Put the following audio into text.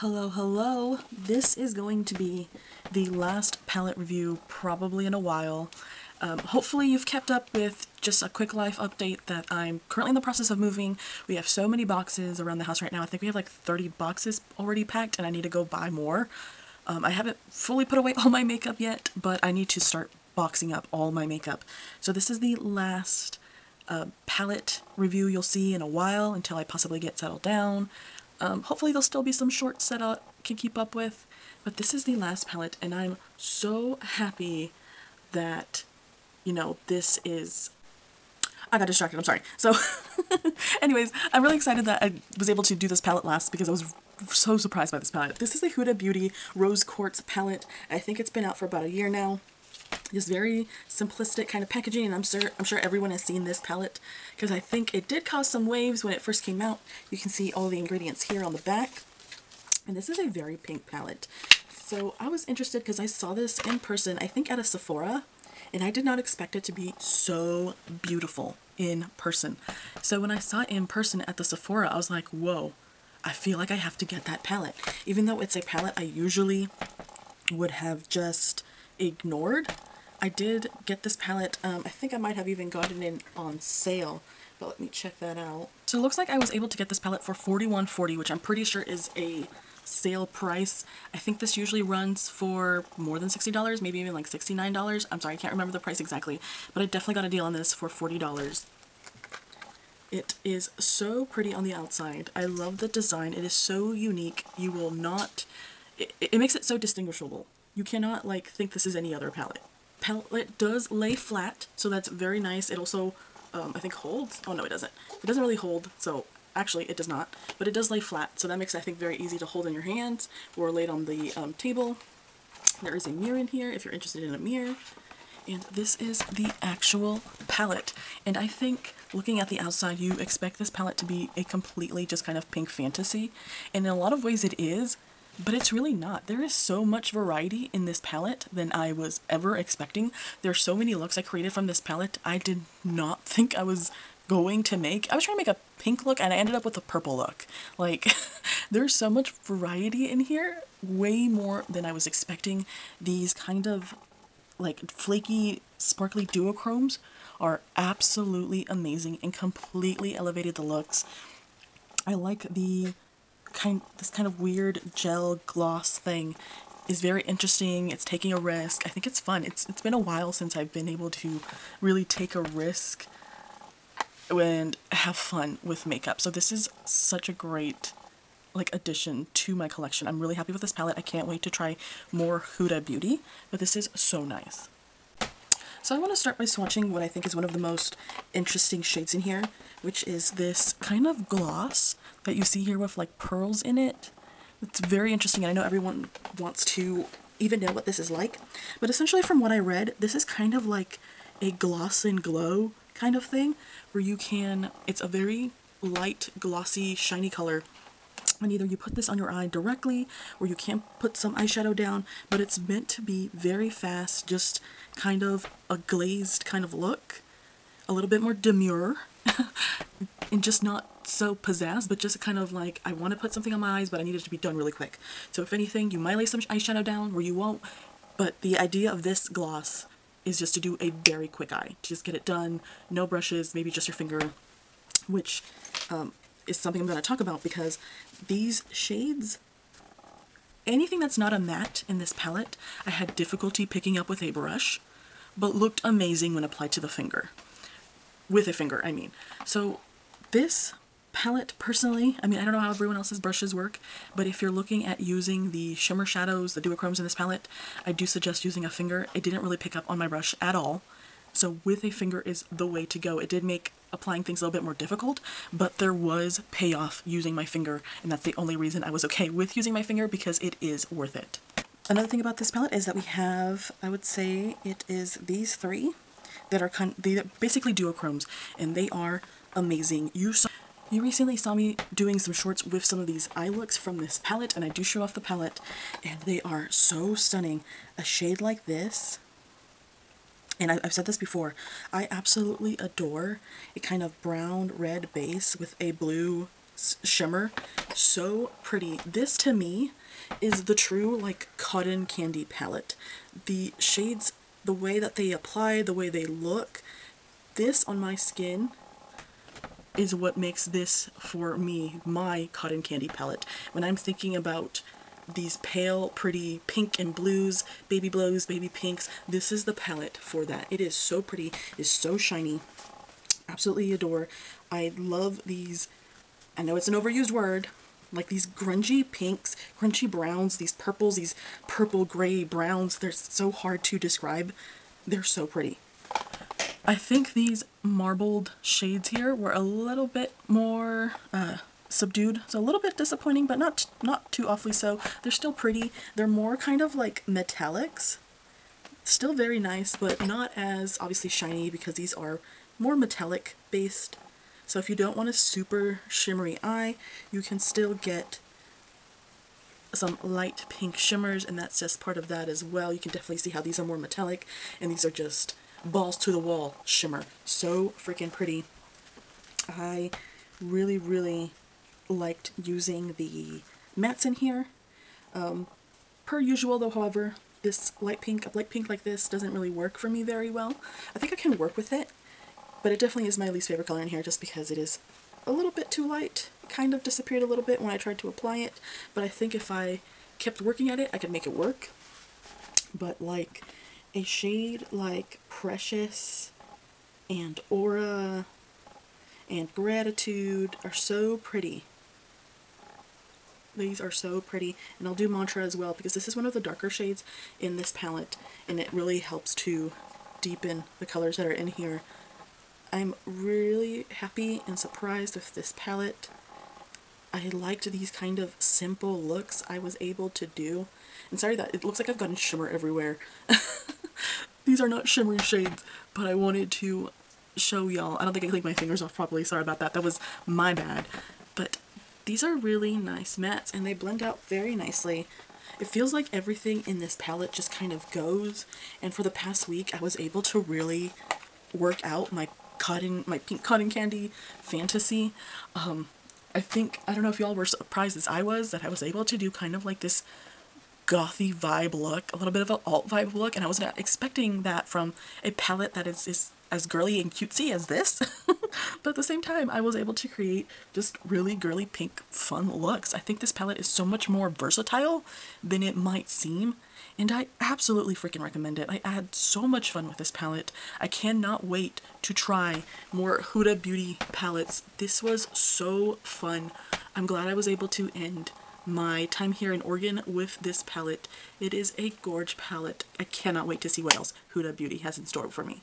Hello, hello. This is going to be the last palette review probably in a while. Um, hopefully you've kept up with just a quick life update that I'm currently in the process of moving. We have so many boxes around the house right now. I think we have like 30 boxes already packed and I need to go buy more. Um, I haven't fully put away all my makeup yet, but I need to start boxing up all my makeup. So this is the last uh, palette review you'll see in a while until I possibly get settled down. Um, hopefully there'll still be some shorts that I can keep up with, but this is the last palette and I'm so happy that, you know, this is I got distracted, I'm sorry. So, anyways, I'm really excited that I was able to do this palette last because I was so surprised by this palette. This is the Huda Beauty Rose Quartz palette. I think it's been out for about a year now. Just very simplistic kind of packaging, and I'm sure I'm sure everyone has seen this palette because I think it did cause some waves when it first came out. You can see all the ingredients here on the back, and this is a very pink palette. So I was interested because I saw this in person, I think at a Sephora, and I did not expect it to be so beautiful in person. So when I saw it in person at the Sephora, I was like, whoa, I feel like I have to get that palette. Even though it's a palette I usually would have just ignored. I did get this palette, um, I think I might have even gotten it on sale, but let me check that out. So it looks like I was able to get this palette for $41.40, which I'm pretty sure is a sale price. I think this usually runs for more than $60, maybe even like $69. I'm sorry, I can't remember the price exactly, but I definitely got a deal on this for $40. It is so pretty on the outside. I love the design. It is so unique. You will not... It, it makes it so distinguishable. You cannot like think this is any other palette. Palette does lay flat, so that's very nice. It also, um, I think holds. Oh no, it doesn't. It doesn't really hold, so actually it does not. But it does lay flat, so that makes it, I think, very easy to hold in your hands or laid on the um, table. There is a mirror in here if you're interested in a mirror. And this is the actual palette. And I think looking at the outside, you expect this palette to be a completely just kind of pink fantasy. And in a lot of ways it is, but it's really not. There is so much variety in this palette than I was ever expecting. There are so many looks I created from this palette I did not think I was going to make. I was trying to make a pink look and I ended up with a purple look. Like, there's so much variety in here, way more than I was expecting. These kind of like flaky, sparkly duochromes are absolutely amazing and completely elevated the looks. I like the kind this kind of weird gel gloss thing is very interesting. It's taking a risk. I think it's fun. It's it's been a while since I've been able to really take a risk and have fun with makeup. So this is such a great like addition to my collection. I'm really happy with this palette. I can't wait to try more Huda Beauty, but this is so nice. So I want to start by swatching what I think is one of the most interesting shades in here, which is this kind of gloss that you see here with like pearls in it. It's very interesting and I know everyone wants to even know what this is like, but essentially from what I read, this is kind of like a gloss and glow kind of thing where you can, it's a very light, glossy, shiny color and either you put this on your eye directly or you can put some eyeshadow down but it's meant to be very fast just kind of a glazed kind of look a little bit more demure and just not so pizzazz but just kind of like I want to put something on my eyes but I need it to be done really quick. So if anything you might lay some eyeshadow down or you won't but the idea of this gloss is just to do a very quick eye to just get it done no brushes maybe just your finger which um, is something I'm going to talk about because these shades, anything that's not a matte in this palette, I had difficulty picking up with a brush, but looked amazing when applied to the finger. With a finger, I mean. So this palette, personally, I mean, I don't know how everyone else's brushes work, but if you're looking at using the shimmer shadows, the duochromes in this palette, I do suggest using a finger. It didn't really pick up on my brush at all. So with a finger is the way to go. It did make applying things a little bit more difficult, but there was payoff using my finger, and that's the only reason I was okay with using my finger because it is worth it. Another thing about this palette is that we have, I would say it is these three that are kind they basically duochromes, and they are amazing. You saw you recently saw me doing some shorts with some of these eye looks from this palette, and I do show off the palette, and they are so stunning. A shade like this and I, have said this before, I absolutely adore a kind of brown red base with a blue shimmer. So pretty. This to me is the true like cotton candy palette. The shades, the way that they apply, the way they look, this on my skin is what makes this for me my cotton candy palette. When I'm thinking about these pale, pretty pink and blues, baby blues, baby pinks, this is the palette for that. It is so pretty, it's so shiny. Absolutely adore. I love these, I know it's an overused word, like these grungy pinks, grungy browns, these purples, these purple gray browns. They're so hard to describe. They're so pretty. I think these marbled shades here were a little bit more uh, subdued. So a little bit disappointing, but not not too awfully so. They're still pretty. They're more kind of like metallics. Still very nice, but not as obviously shiny because these are more metallic based. So if you don't want a super shimmery eye, you can still get some light pink shimmers and that's just part of that as well. You can definitely see how these are more metallic and these are just balls to the wall shimmer. So freaking pretty. I really, really liked using the mattes in here. Um, per usual though, however, this light pink, a light pink like this doesn't really work for me very well. I think I can work with it, but it definitely is my least favorite color in here just because it is a little bit too light. Kind of disappeared a little bit when I tried to apply it, but I think if I kept working at it, I could make it work. But like a shade like Precious and Aura and Gratitude are so pretty. These are so pretty. And I'll do Mantra as well because this is one of the darker shades in this palette and it really helps to deepen the colors that are in here. I'm really happy and surprised with this palette. I liked these kind of simple looks I was able to do. And sorry that it looks like I've gotten shimmer everywhere. These are not shimmery shades, but I wanted to show y'all. I don't think I cleaned my fingers off properly. Sorry about that. That was my bad. But these are really nice mattes and they blend out very nicely. It feels like everything in this palette just kind of goes. And for the past week, I was able to really work out my cotton, my pink cotton candy fantasy. Um, I think, I don't know if y'all were surprised as I was, that I was able to do kind of like this gothy vibe look, a little bit of an alt vibe look, and I was not expecting that from a palette that is, is as girly and cutesy as this. but at the same time, I was able to create just really girly pink fun looks. I think this palette is so much more versatile than it might seem. And I absolutely freaking recommend it. I had so much fun with this palette. I cannot wait to try more Huda Beauty palettes. This was so fun. I'm glad I was able to end my time here in Oregon with this palette. It is a gorge palette. I cannot wait to see what else Huda Beauty has in store for me.